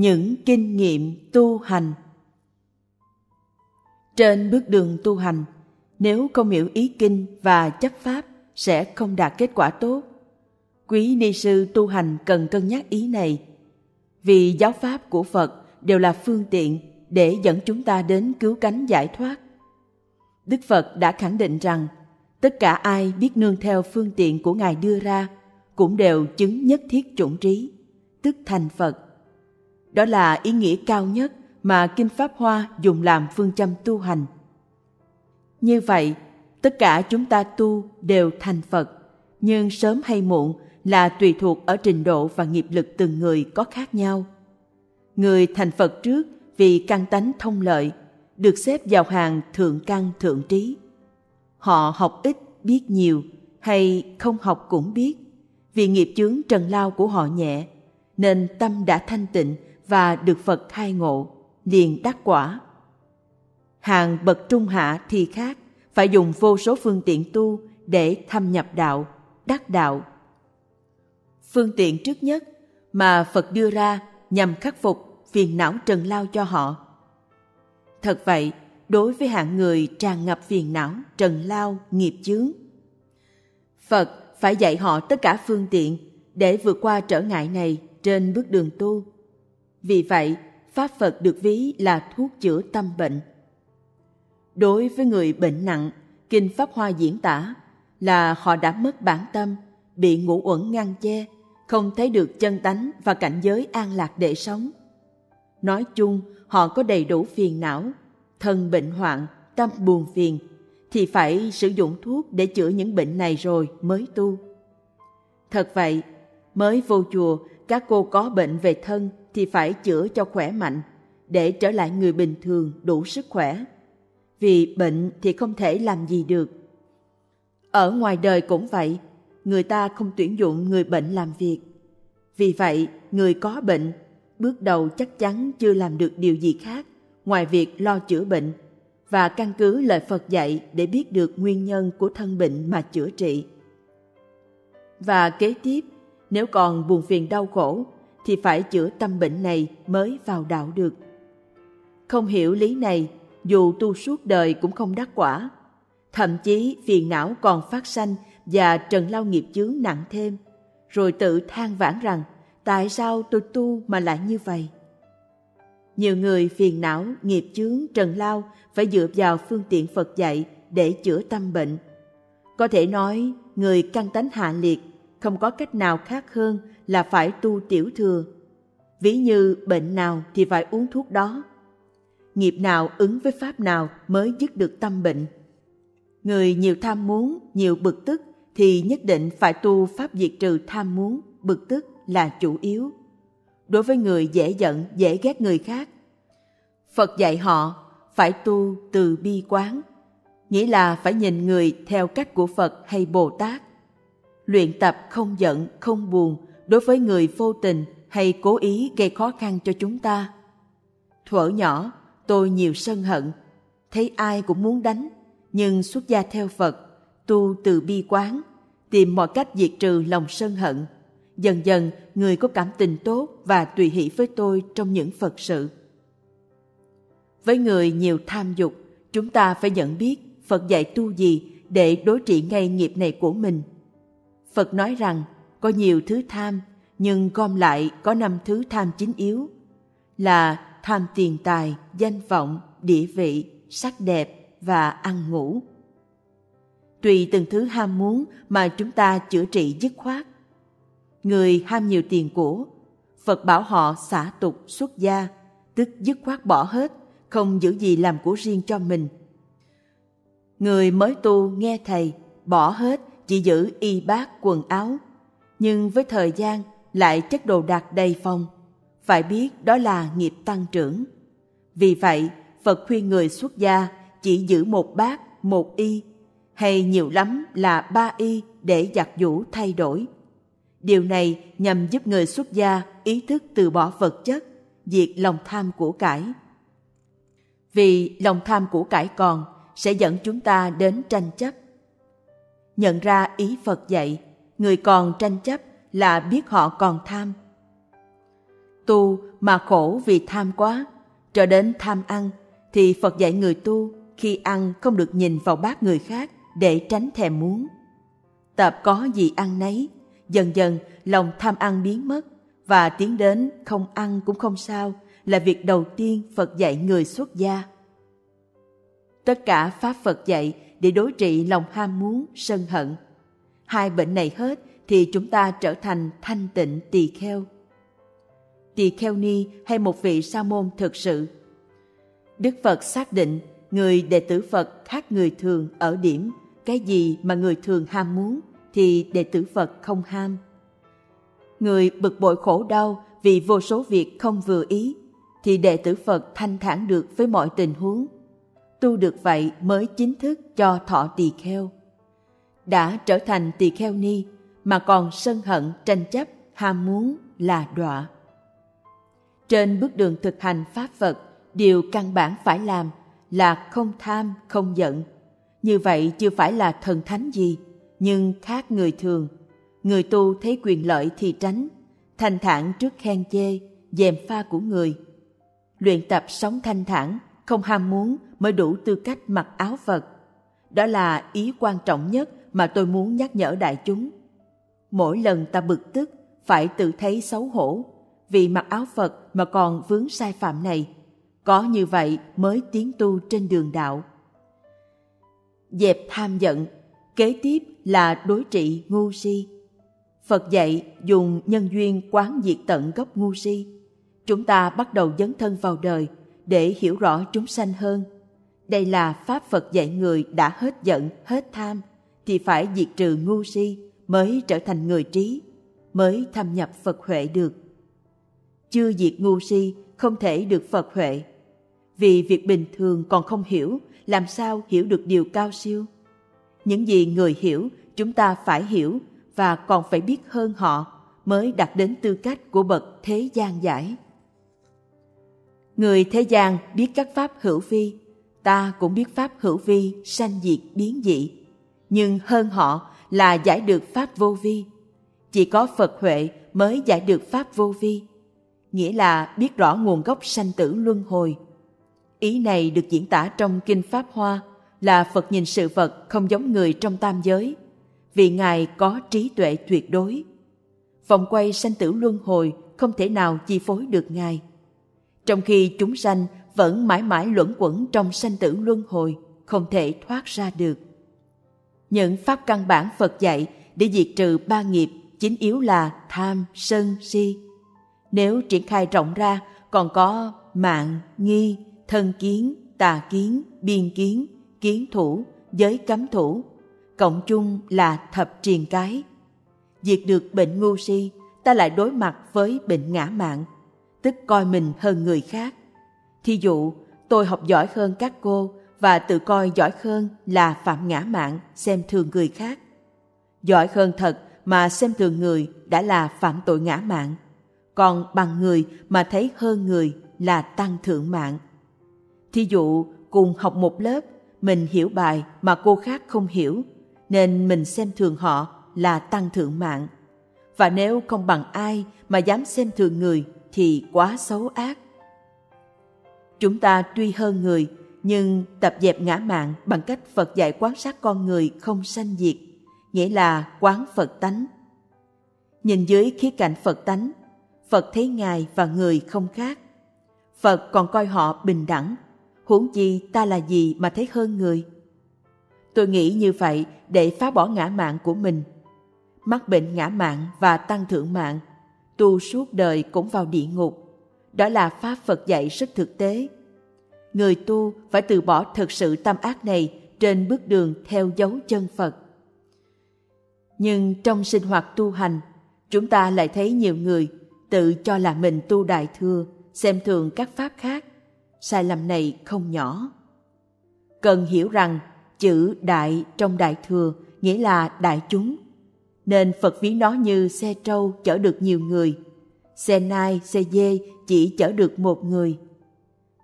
những kinh nghiệm tu hành. Trên bước đường tu hành, nếu không hiểu ý kinh và chấp pháp sẽ không đạt kết quả tốt. Quý ni sư tu hành cần cân nhắc ý này. Vì giáo pháp của phật đều là phương tiện để dẫn chúng ta đến cứu cánh giải thoát. Đức phật đã khẳng định rằng, tất cả ai biết nương theo phương tiện của ngài đưa ra cũng đều chứng nhất thiết chủng trí, tức thành phật đó là ý nghĩa cao nhất mà Kinh Pháp Hoa dùng làm phương châm tu hành. Như vậy, tất cả chúng ta tu đều thành Phật, nhưng sớm hay muộn là tùy thuộc ở trình độ và nghiệp lực từng người có khác nhau. Người thành Phật trước vì căn tánh thông lợi, được xếp vào hàng thượng căn thượng trí. Họ học ít biết nhiều hay không học cũng biết, vì nghiệp chướng trần lao của họ nhẹ, nên tâm đã thanh tịnh và được Phật khai ngộ, liền đắc quả. Hàng bậc trung hạ thì khác, phải dùng vô số phương tiện tu để thâm nhập đạo, đắc đạo. Phương tiện trước nhất mà Phật đưa ra nhằm khắc phục phiền não trần lao cho họ. Thật vậy, đối với hạng người tràn ngập phiền não, trần lao, nghiệp chướng. Phật phải dạy họ tất cả phương tiện để vượt qua trở ngại này trên bước đường tu vì vậy, Pháp Phật được ví là thuốc chữa tâm bệnh. Đối với người bệnh nặng, Kinh Pháp Hoa diễn tả là họ đã mất bản tâm, bị ngũ uẩn ngăn che, không thấy được chân tánh và cảnh giới an lạc để sống. Nói chung, họ có đầy đủ phiền não, thân bệnh hoạn, tâm buồn phiền, thì phải sử dụng thuốc để chữa những bệnh này rồi mới tu. Thật vậy, mới vô chùa, các cô có bệnh về thân thì phải chữa cho khỏe mạnh, để trở lại người bình thường đủ sức khỏe. Vì bệnh thì không thể làm gì được. Ở ngoài đời cũng vậy, người ta không tuyển dụng người bệnh làm việc. Vì vậy, người có bệnh, bước đầu chắc chắn chưa làm được điều gì khác ngoài việc lo chữa bệnh và căn cứ lời phật dạy để biết được nguyên nhân của thân bệnh mà chữa trị. Và kế tiếp nếu còn buồn phiền đau khổ thì phải chữa tâm bệnh này mới vào đạo được. Không hiểu lý này, dù tu suốt đời cũng không đắc quả. Thậm chí phiền não còn phát sanh và trần lao nghiệp chướng nặng thêm, rồi tự than vãn rằng tại sao tôi tu mà lại như vậy? Nhiều người phiền não, nghiệp chướng, trần lao phải dựa vào phương tiện Phật dạy để chữa tâm bệnh. Có thể nói, người căn tánh hạ liệt không có cách nào khác hơn là phải tu tiểu thừa. Ví như bệnh nào thì phải uống thuốc đó. Nghiệp nào ứng với pháp nào mới dứt được tâm bệnh. Người nhiều tham muốn, nhiều bực tức thì nhất định phải tu pháp diệt trừ tham muốn, bực tức là chủ yếu. Đối với người dễ giận, dễ ghét người khác, Phật dạy họ phải tu từ bi quán, nghĩa là phải nhìn người theo cách của Phật hay Bồ Tát. Luyện tập không giận, không buồn, đối với người vô tình hay cố ý gây khó khăn cho chúng ta. Thuở nhỏ, tôi nhiều sân hận, thấy ai cũng muốn đánh, nhưng xuất gia theo Phật, tu từ bi quán, tìm mọi cách diệt trừ lòng sân hận. Dần dần, người có cảm tình tốt và tùy hỷ với tôi trong những Phật sự. Với người nhiều tham dục, chúng ta phải nhận biết Phật dạy tu gì để đối trị ngay nghiệp này của mình. Phật nói rằng, có nhiều thứ tham, nhưng gom lại có năm thứ tham chính yếu là tham tiền tài, danh vọng, địa vị, sắc đẹp và ăn ngủ. Tùy từng thứ ham muốn mà chúng ta chữa trị dứt khoát. Người ham nhiều tiền của, Phật bảo họ xả tục xuất gia, tức dứt khoát bỏ hết, không giữ gì làm của riêng cho mình. Người mới tu nghe thầy, bỏ hết, chỉ giữ y bát quần áo, nhưng với thời gian lại chất đồ đạc đầy phòng, phải biết đó là nghiệp tăng trưởng. Vì vậy, Phật khuyên người xuất gia chỉ giữ một bát, một y, hay nhiều lắm là ba y để giặt vũ thay đổi. Điều này nhằm giúp người xuất gia ý thức từ bỏ vật chất, diệt lòng tham của cải. Vì lòng tham của cải còn sẽ dẫn chúng ta đến tranh chấp. Nhận ra ý Phật dạy, người còn tranh chấp là biết họ còn tham. tu mà khổ vì tham quá, cho đến tham ăn, thì Phật dạy người tu khi ăn không được nhìn vào bát người khác để tránh thèm muốn. Tập có gì ăn nấy, dần dần lòng tham ăn biến mất và tiến đến không ăn cũng không sao là việc đầu tiên Phật dạy người xuất gia. Tất cả Pháp Phật dạy để đối trị lòng ham muốn, sân hận. Hai bệnh này hết thì chúng ta trở thành thanh tịnh tỳ kheo. Tỳ kheo ni hay một vị sa môn thực sự. Đức Phật xác định người đệ tử Phật khác người thường ở điểm cái gì mà người thường ham muốn thì đệ tử Phật không ham. Người bực bội khổ đau vì vô số việc không vừa ý thì đệ tử Phật thanh thản được với mọi tình huống. Tu được vậy mới chính thức cho thọ tỳ kheo. Đã trở thành tỳ kheo ni mà còn sân hận, tranh chấp, ham muốn là đọa. Trên bước đường thực hành Pháp Phật, điều căn bản phải làm là không tham, không giận. Như vậy chưa phải là thần thánh gì, nhưng khác người thường. Người tu thấy quyền lợi thì tránh, thanh thản trước khen chê, dèm pha của người. Luyện tập sống thanh thản, không ham muốn mới đủ tư cách mặc áo Phật. Đó là ý quan trọng nhất mà tôi muốn nhắc nhở đại chúng. Mỗi lần ta bực tức, phải tự thấy xấu hổ, vì mặc áo Phật mà còn vướng sai phạm này. Có như vậy mới tiến tu trên đường đạo. Dẹp tham giận, kế tiếp là đối trị ngu si. Phật dạy dùng nhân duyên quán diệt tận gốc ngu si. Chúng ta bắt đầu dấn thân vào đời để hiểu rõ chúng sanh hơn. Đây là Pháp Phật dạy người đã hết giận, hết tham, thì phải diệt trừ ngu si mới trở thành người trí, mới thâm nhập Phật Huệ được. Chưa diệt ngu si không thể được Phật Huệ. Vì việc bình thường còn không hiểu, làm sao hiểu được điều cao siêu? Những gì người hiểu, chúng ta phải hiểu và còn phải biết hơn họ mới đạt đến tư cách của bậc thế gian giải. Người thế gian biết các pháp hữu vi, ta cũng biết pháp hữu vi sanh diệt biến dị. Nhưng hơn họ là giải được pháp vô vi. Chỉ có Phật Huệ mới giải được pháp vô vi, nghĩa là biết rõ nguồn gốc sanh tử luân hồi. Ý này được diễn tả trong Kinh Pháp Hoa là Phật nhìn sự vật không giống người trong tam giới, vì Ngài có trí tuệ tuyệt đối. Vòng quay sanh tử luân hồi không thể nào chi phối được Ngài. Trong khi chúng sanh vẫn mãi mãi luẩn quẩn trong sanh tử luân hồi, không thể thoát ra được. Những pháp căn bản Phật dạy để diệt trừ ba nghiệp chính yếu là tham, sân, si. Nếu triển khai rộng ra còn có mạng, nghi, thân kiến, tà kiến, biên kiến, kiến thủ, giới cấm thủ, cộng chung là thập triền cái. Diệt được bệnh ngu si, ta lại đối mặt với bệnh ngã mạng, tức coi mình hơn người khác. Thí dụ, tôi học giỏi hơn các cô và tự coi giỏi hơn là phạm ngã mạng, xem thường người khác. Giỏi hơn thật mà xem thường người đã là phạm tội ngã mạng, còn bằng người mà thấy hơn người là tăng thượng mạng. Thí dụ, cùng học một lớp, mình hiểu bài mà cô khác không hiểu, nên mình xem thường họ là tăng thượng mạng. Và nếu không bằng ai mà dám xem thường người thì quá xấu ác. Chúng ta tuy hơn người nhưng tập dẹp ngã mạng bằng cách Phật dạy quan sát con người không sanh diệt, nghĩa là quán Phật tánh. Nhìn dưới khía cạnh Phật tánh, Phật thấy Ngài và người không khác. Phật còn coi họ bình đẳng, huống chi ta là gì mà thấy hơn người. Tôi nghĩ như vậy để phá bỏ ngã mạng của mình. Mắc bệnh ngã mạng và tăng thượng mạng, tu suốt đời cũng vào địa ngục. Đó là Pháp Phật dạy rất thực tế người tu phải từ bỏ thực sự tâm ác này trên bước đường theo dấu chân Phật. Nhưng trong sinh hoạt tu hành, chúng ta lại thấy nhiều người tự cho là mình tu đại thừa, xem thường các pháp khác. Sai lầm này không nhỏ. Cần hiểu rằng chữ đại trong đại thừa nghĩa là đại chúng, nên Phật ví nó như xe trâu chở được nhiều người, xe nai, xe dê chỉ chở được một người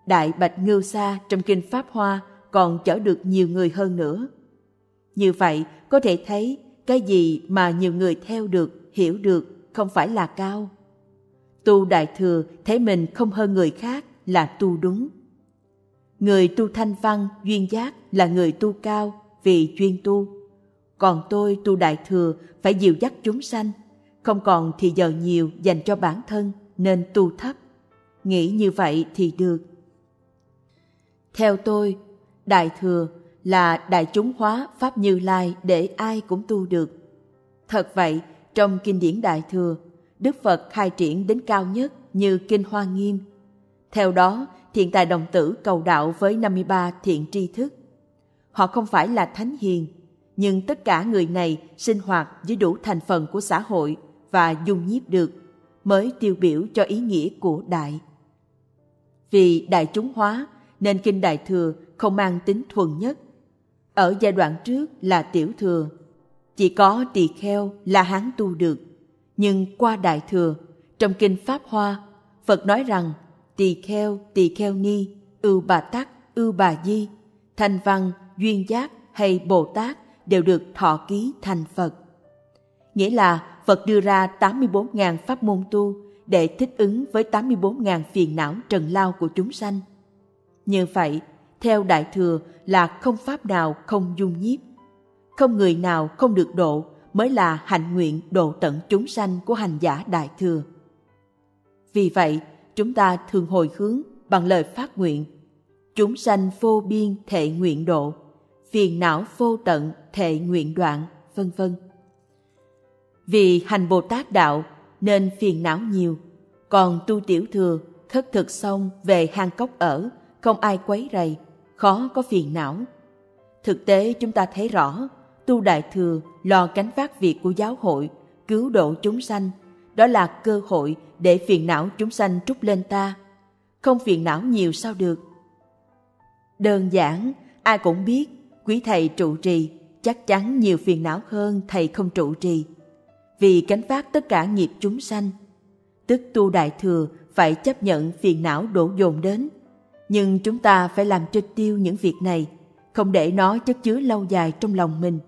Đại Bạch Ngưu Sa trong Kinh Pháp Hoa còn chở được nhiều người hơn nữa. Như vậy, có thể thấy cái gì mà nhiều người theo được, hiểu được không phải là cao. Tu đại thừa thấy mình không hơn người khác là tu đúng. Người tu thanh văn, duyên giác là người tu cao vì chuyên tu. Còn tôi tu đại thừa phải dìu dắt chúng sanh, không còn thì giờ nhiều dành cho bản thân nên tu thấp. Nghĩ như vậy thì được. Theo tôi, đại thừa là đại chúng hóa Pháp Như Lai để ai cũng tu được. Thật vậy, trong kinh điển Đại Thừa, Đức Phật khai triển đến cao nhất như Kinh Hoa Nghiêm. Theo đó, thiện tài đồng tử cầu đạo với 53 thiện tri thức. Họ không phải là thánh hiền, nhưng tất cả người này sinh hoạt với đủ thành phần của xã hội và dung nhiếp được, mới tiêu biểu cho ý nghĩa của Đại. Vì đại chúng hóa nên Kinh Đại Thừa không mang tính thuần nhất. Ở giai đoạn trước là tiểu thừa, chỉ có tỳ kheo là hán tu được. Nhưng qua Đại Thừa, trong Kinh Pháp Hoa, Phật nói rằng tỳ kheo, tỳ kheo ni, ưu bà tắc, ưu bà di, thanh văn, duyên giác hay Bồ Tát đều được thọ ký thành Phật. Nghĩa là Phật đưa ra 84.000 pháp môn tu để thích ứng với 84.000 phiền não trần lao của chúng sanh. Như vậy, theo Đại Thừa là không pháp nào không dung nhiếp. Không người nào không được độ mới là hạnh nguyện độ tận chúng sanh của hành giả Đại Thừa. Vì vậy, chúng ta thường hồi hướng bằng lời phát nguyện chúng sanh vô biên thệ nguyện độ phiền não vô tận thệ nguyện đoạn vân vân vì hành bồ tát đạo nên phiền não nhiều còn tu tiểu thừa khất thực xong về hang cốc ở không ai quấy rầy khó có phiền não thực tế chúng ta thấy rõ tu đại thừa lo cánh vác việc của giáo hội cứu độ chúng sanh đó là cơ hội để phiền não chúng sanh trút lên ta. Không phiền não nhiều sao được. Đơn giản, ai cũng biết quý thầy trụ trì chắc chắn nhiều phiền não hơn thầy không trụ trì. Vì cánh phát tất cả nghiệp chúng sanh. Tức tu đại thừa phải chấp nhận phiền não đổ dồn đến. Nhưng chúng ta phải làm cho tiêu những việc này, không để nó chất chứa lâu dài trong lòng mình.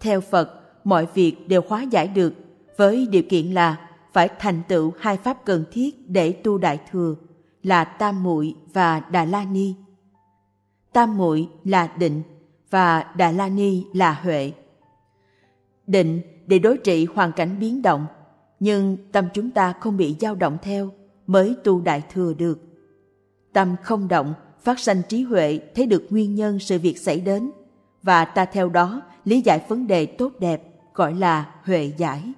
Theo Phật, mọi việc đều hóa giải được với điều kiện là phải thành tựu hai pháp cần thiết để tu đại thừa là tam muội và đà la ni tam muội là định và đà la ni là huệ định để đối trị hoàn cảnh biến động. Nhưng tâm chúng ta không bị dao động theo mới tu đại thừa được. Tâm không động phát sanh trí huệ thấy được nguyên nhân sự việc xảy đến. Và ta theo đó lý giải vấn đề tốt đẹp gọi là huệ giải.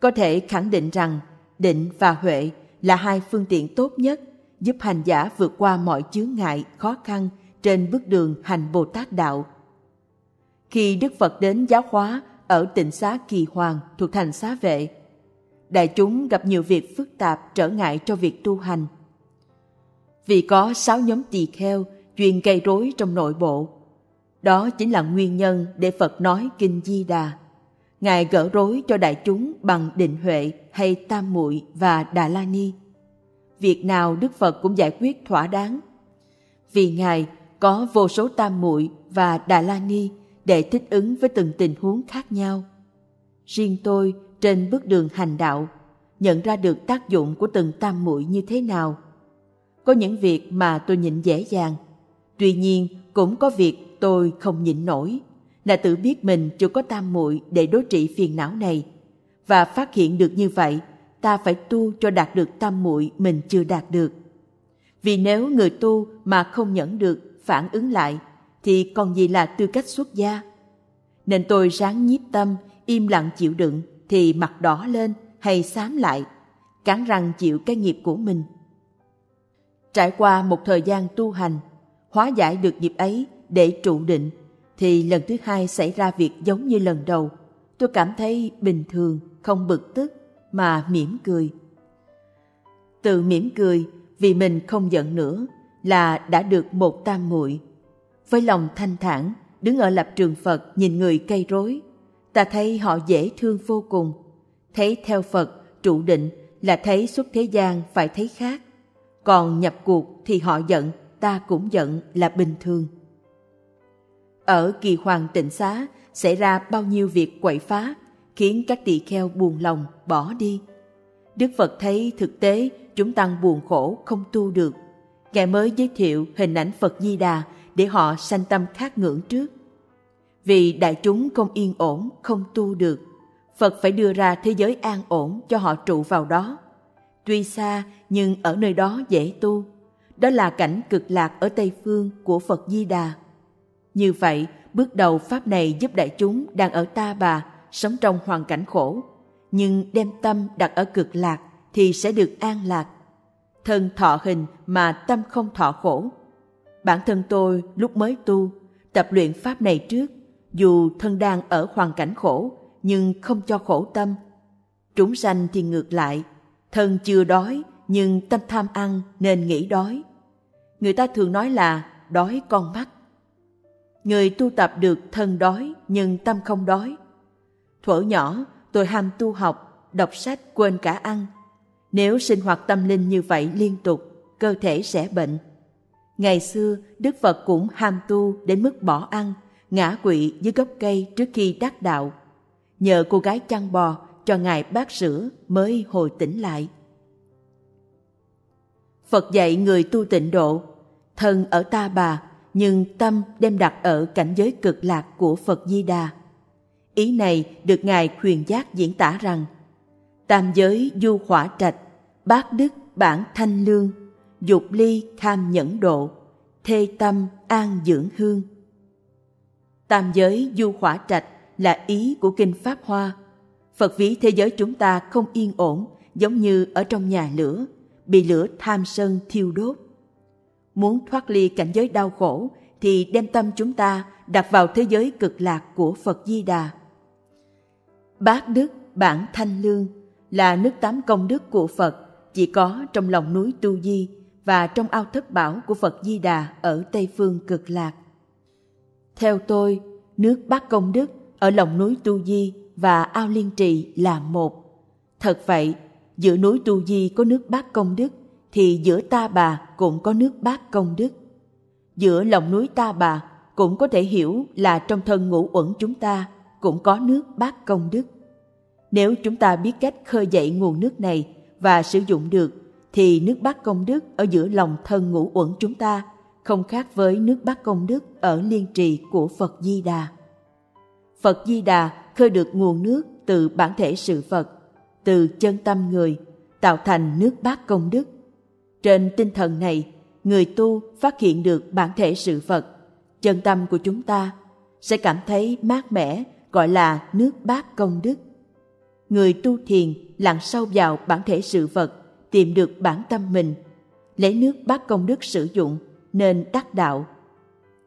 Có thể khẳng định rằng định và huệ là hai phương tiện tốt nhất giúp hành giả vượt qua mọi chướng ngại, khó khăn trên bước đường hành Bồ Tát Đạo. Khi Đức Phật đến giáo hóa ở tỉnh xá Kỳ Hoàng thuộc thành xá vệ, đại chúng gặp nhiều việc phức tạp trở ngại cho việc tu hành. Vì có sáu nhóm tỳ kheo chuyên gây rối trong nội bộ. Đó chính là nguyên nhân để Phật nói Kinh Di Đà. Ngài gỡ rối cho đại chúng bằng định huệ hay tam muội và đà la ni. Việc nào Đức Phật cũng giải quyết thỏa đáng. Vì Ngài có vô số tam muội và đà la ni để thích ứng với từng tình huống khác nhau. Riêng tôi trên bước đường hành đạo nhận ra được tác dụng của từng tam muội như thế nào. Có những việc mà tôi nhịn dễ dàng, tuy nhiên cũng có việc tôi không nhịn nổi là tự biết mình chưa có tam muội để đối trị phiền não này và phát hiện được như vậy ta phải tu cho đạt được tam muội mình chưa đạt được vì nếu người tu mà không nhẫn được phản ứng lại thì còn gì là tư cách xuất gia nên tôi ráng nhiếp tâm im lặng chịu đựng thì mặt đỏ lên hay xám lại cắn răng chịu cái nghiệp của mình trải qua một thời gian tu hành hóa giải được nghiệp ấy để trụ định thì lần thứ hai xảy ra việc giống như lần đầu. Tôi cảm thấy bình thường, không bực tức, mà mỉm cười. Tự mỉm cười vì mình không giận nữa là đã được một tam muội. Với lòng thanh thản, đứng ở lập trường Phật nhìn người cây rối, ta thấy họ dễ thương vô cùng. Thấy theo Phật trụ định là thấy suốt thế gian phải thấy khác. Còn nhập cuộc thì họ giận, ta cũng giận là bình thường. Ở kỳ hoàng tịnh xá xảy ra bao nhiêu việc quậy phá, khiến các tỳ kheo buồn lòng bỏ đi. Đức Phật thấy thực tế chúng tăng buồn khổ không tu được. Ngài mới giới thiệu hình ảnh Phật Di Đà để họ sanh tâm khát ngưỡng trước. Vì đại chúng không yên ổn, không tu được, Phật phải đưa ra thế giới an ổn cho họ trụ vào đó. Tuy xa nhưng ở nơi đó dễ tu. Đó là cảnh cực lạc ở Tây Phương của Phật Di Đà. Như vậy, bước đầu Pháp này giúp đại chúng đang ở ta bà, sống trong hoàn cảnh khổ, nhưng đem tâm đặt ở cực lạc thì sẽ được an lạc. Thân thọ hình mà tâm không thọ khổ. Bản thân tôi lúc mới tu, tập luyện Pháp này trước, dù thân đang ở hoàn cảnh khổ, nhưng không cho khổ tâm. Chúng sanh thì ngược lại, thân chưa đói nhưng tâm tham ăn nên nghĩ đói. Người ta thường nói là đói con mắt. Người tu tập được thân đói nhưng tâm không đói. Thuở nhỏ tôi ham tu học, đọc sách quên cả ăn. Nếu sinh hoạt tâm linh như vậy liên tục, cơ thể sẽ bệnh. Ngày xưa, Đức Phật cũng ham tu đến mức bỏ ăn, ngã quỵ dưới gốc cây trước khi đắc đạo. Nhờ cô gái chăn bò cho Ngài bát sữa mới hồi tỉnh lại. Phật dạy người tu tịnh độ, thân ở ta bà, nhưng tâm đem đặt ở cảnh giới cực lạc của Phật Di Đà. Ý này được Ngài khuyên giác diễn tả rằng Tam giới du khỏa trạch, bát đức bản thanh lương, dục ly tham nhẫn độ, thê tâm an dưỡng hương. Tam giới du hỏa trạch là ý của Kinh Pháp Hoa. Phật ví thế giới chúng ta không yên ổn giống như ở trong nhà lửa, bị lửa tham sân thiêu đốt. Muốn thoát ly cảnh giới đau khổ thì đem tâm chúng ta đặt vào thế giới cực lạc của Phật Di Đà. Bát Đức Bản Thanh Lương là nước tám công đức của Phật chỉ có trong lòng núi Tu Di và trong ao thất bảo của Phật Di Đà ở Tây Phương cực lạc. Theo tôi, nước bát công đức ở lòng núi Tu Di và ao Liên Trì là một. Thật vậy, giữa núi Tu Di có nước bát công đức, thì giữa ta bà cũng có nước bát công đức. Giữa lòng núi ta bà cũng có thể hiểu là trong thân ngũ uẩn chúng ta cũng có nước bát công đức. Nếu chúng ta biết cách khơi dậy nguồn nước này và sử dụng được, thì nước bát công đức ở giữa lòng thân ngũ uẩn chúng ta không khác với nước bát công đức ở liên trì của Phật Di Đà. Phật Di Đà khơi được nguồn nước từ bản thể sự Phật, từ chân tâm người, tạo thành nước bát công đức. Trên tinh thần này, người tu phát hiện được bản thể sự Phật, chân tâm của chúng ta sẽ cảm thấy mát mẻ gọi là nước bát công đức. Người tu thiền lặn sâu vào bản thể sự Phật, tìm được bản tâm mình, lấy nước bát công đức sử dụng nên đắc đạo.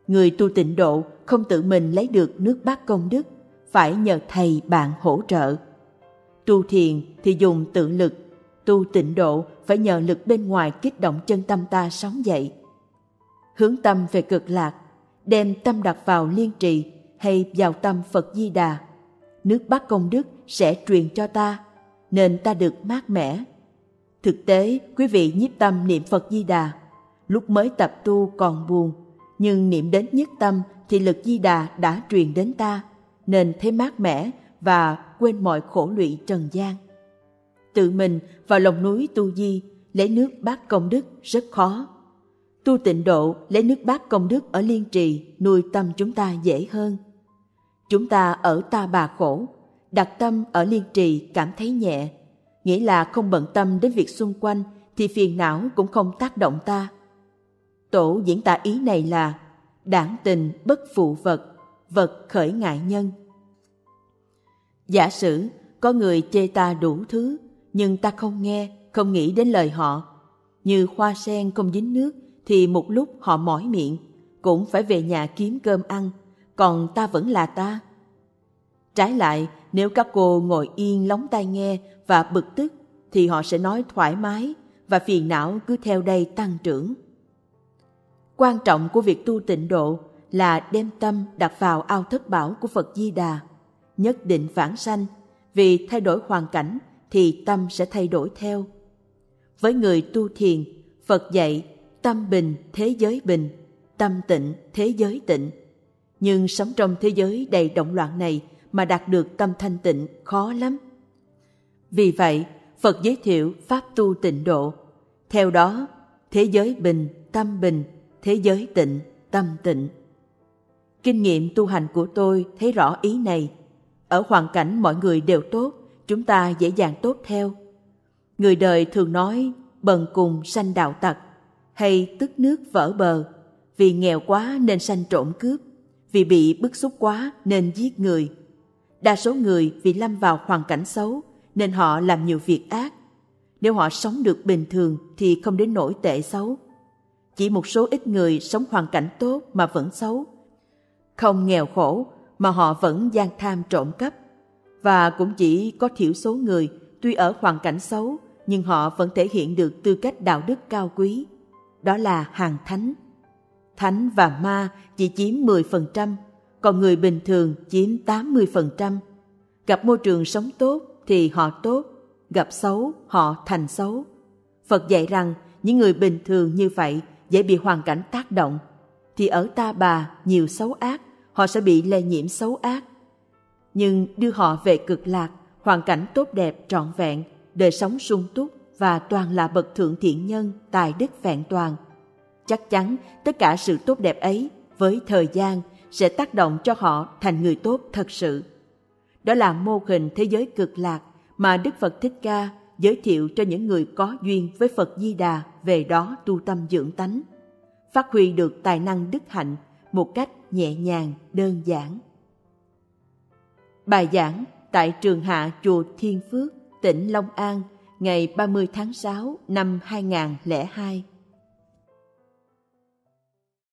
Người tu tịnh độ không tự mình lấy được nước bát công đức, phải nhờ thầy bạn hỗ trợ. Tu thiền thì dùng tự lực, tu tịnh độ phải nhờ lực bên ngoài kích động chân tâm ta sống dậy. Hướng tâm về cực lạc, đem tâm đặt vào liên trì hay vào tâm Phật Di Đà. Nước bát công đức sẽ truyền cho ta, nên ta được mát mẻ. Thực tế, quý vị nhiếp tâm niệm Phật Di Đà, lúc mới tập tu còn buồn, nhưng niệm đến nhất tâm thì lực Di Đà đã truyền đến ta, nên thấy mát mẻ và quên mọi khổ lụy trần gian. Tự mình vào lòng núi tu di lấy nước bát công đức rất khó. Tu tịnh độ lấy nước bát công đức ở liên trì nuôi tâm chúng ta dễ hơn. Chúng ta ở ta bà khổ, đặt tâm ở liên trì cảm thấy nhẹ, nghĩa là không bận tâm đến việc xung quanh thì phiền não cũng không tác động ta. Tổ diễn tả ý này là đảng tình bất phụ vật, vật khởi ngại nhân. Giả sử có người chê ta đủ thứ, nhưng ta không nghe, không nghĩ đến lời họ. Như hoa sen không dính nước thì một lúc họ mỏi miệng, cũng phải về nhà kiếm cơm ăn, còn ta vẫn là ta. Trái lại, nếu các cô ngồi yên lóng tai nghe và bực tức, thì họ sẽ nói thoải mái và phiền não cứ theo đây tăng trưởng. Quan trọng của việc tu tịnh độ là đem tâm đặt vào ao thất bảo của Phật Di Đà, nhất định phản sanh, vì thay đổi hoàn cảnh thì tâm sẽ thay đổi theo. Với người tu thiền, Phật dạy tâm bình thế giới bình, tâm tịnh thế giới tịnh. Nhưng sống trong thế giới đầy động loạn này mà đạt được tâm thanh tịnh khó lắm. Vì vậy, Phật giới thiệu pháp tu tịnh độ. Theo đó, thế giới bình, tâm bình, thế giới tịnh, tâm tịnh. Kinh nghiệm tu hành của tôi thấy rõ ý này. Ở hoàn cảnh mọi người đều tốt, chúng ta dễ dàng tốt theo. Người đời thường nói bần cùng sanh đạo tặc, hay tức nước vỡ bờ, vì nghèo quá nên sanh trộm cướp, vì bị bức xúc quá nên giết người. Đa số người vì lâm vào hoàn cảnh xấu nên họ làm nhiều việc ác. Nếu họ sống được bình thường thì không đến nỗi tệ xấu. Chỉ một số ít người sống hoàn cảnh tốt mà vẫn xấu. Không nghèo khổ mà họ vẫn gian tham trộm cắp. Và cũng chỉ có thiểu số người tuy ở hoàn cảnh xấu nhưng họ vẫn thể hiện được tư cách đạo đức cao quý. Đó là hàng thánh. Thánh và ma chỉ chiếm 10%, còn người bình thường chiếm 80%. Gặp môi trường sống tốt thì họ tốt, gặp xấu họ thành xấu. Phật dạy rằng những người bình thường như vậy dễ bị hoàn cảnh tác động, thì ở ta bà nhiều xấu ác, họ sẽ bị lây nhiễm xấu ác. Nhưng đưa họ về cực lạc, hoàn cảnh tốt đẹp trọn vẹn, đời sống sung túc và toàn là bậc thượng thiện nhân, tài đức vẹn toàn. Chắc chắn tất cả sự tốt đẹp ấy với thời gian sẽ tác động cho họ thành người tốt thật sự. Đó là mô hình thế giới cực lạc mà Đức Phật Thích Ca giới thiệu cho những người có duyên với Phật Di Đà về đó tu tâm dưỡng tánh, phát huy được tài năng đức hạnh một cách nhẹ nhàng, đơn giản. Bài giảng tại trường hạ chùa Thiên Phước, tỉnh Long An, ngày 30 tháng 6 năm 2002